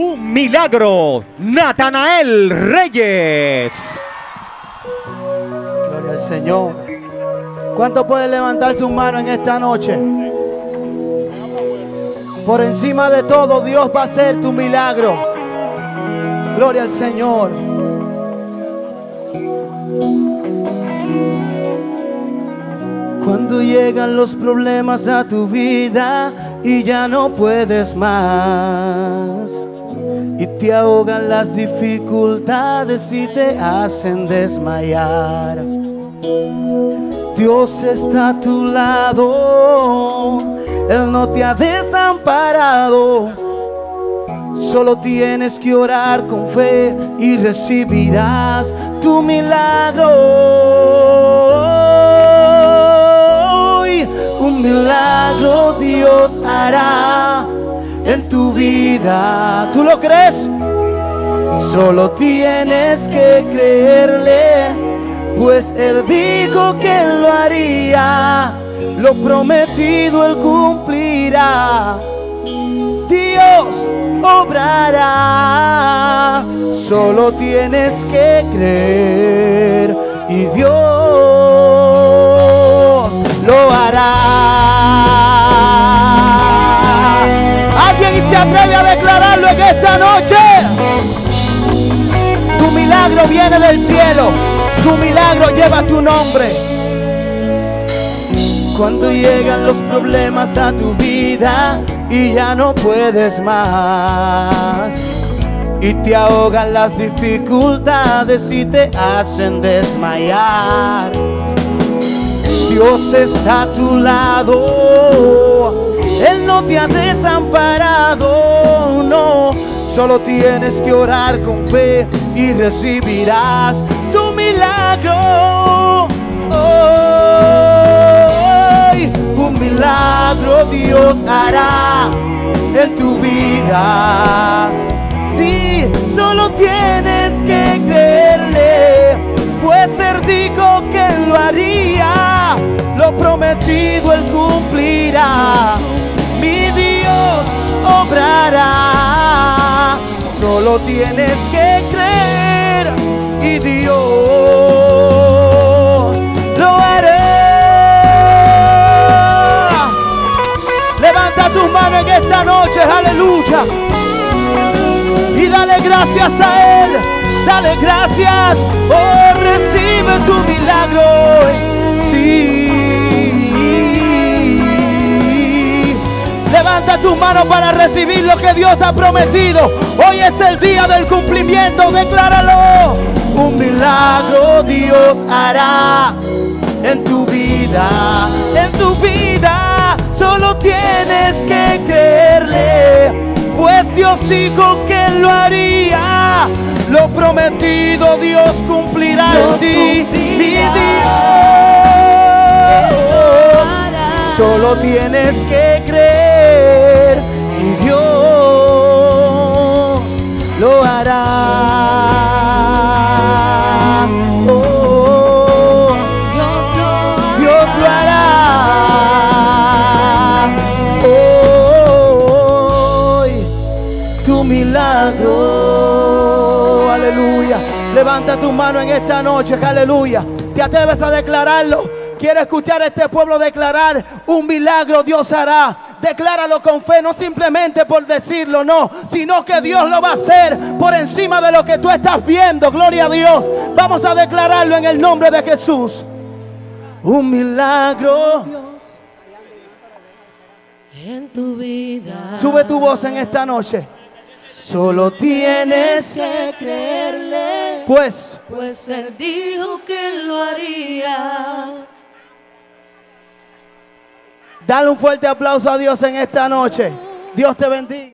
Un milagro, Natanael Reyes. Gloria al Señor. ¿Cuánto puede levantar su mano en esta noche? Por encima de todo, Dios va a hacer tu milagro. Gloria al Señor. Cuando llegan los problemas a tu vida y ya no puedes más. Y te ahogan las dificultades y te hacen desmayar. Dios está a tu lado, Él no te ha desamparado. Solo tienes que orar con fe y recibirás tu milagro. Un milagro Dios hará ¿Tú lo crees? Solo tienes que creerle, pues Él dijo que lo haría. Lo prometido Él cumplirá. Dios obrará. Solo tienes que creer y Dios lo hará. Atreve a declararlo en esta noche? Tu milagro viene del cielo. Tu milagro lleva tu nombre. Cuando llegan los problemas a tu vida y ya no puedes más. Y te ahogan las dificultades y te hacen desmayar. Dios está a tu lado. Él no te ha desamparado, no. Solo tienes que orar con fe y recibirás tu milagro. Un milagro Dios hará en tu vida. Prometido Él cumplirá. Mi Dios obrará. Solo tienes que creer y Dios lo hará. Levanta tus manos en esta noche, aleluya. Y dale gracias a Él. Dale gracias. Oh, recibe tu milagro. Sí. Levanta tus manos para recibir lo que Dios ha prometido. Hoy es el día del cumplimiento. Decláralo. Un milagro Dios hará en tu vida. En tu vida. Solo tienes que creerle. Pues Dios dijo que lo haría. Lo prometido Dios cumplirá en ti. Mi Dios. Solo tienes que lo hará. Oh, Dios lo hará. Tu milagro. Aleluya. Levanta tu mano en esta noche. Aleluya. ¿Te atreves a declararlo? Quiero escuchar a este pueblo declarar un milagro Dios hará. Decláralo con fe, no simplemente por decirlo, no, sino que Dios lo va a hacer por encima de lo que tú estás viendo. Gloria a Dios. Vamos a declararlo en el nombre de Jesús. Un milagro. En tu vida. Sube tu voz en esta noche. Solo tienes que creerle, pues pues él dijo que lo haría. Dale un fuerte aplauso a Dios en esta noche. Dios te bendiga.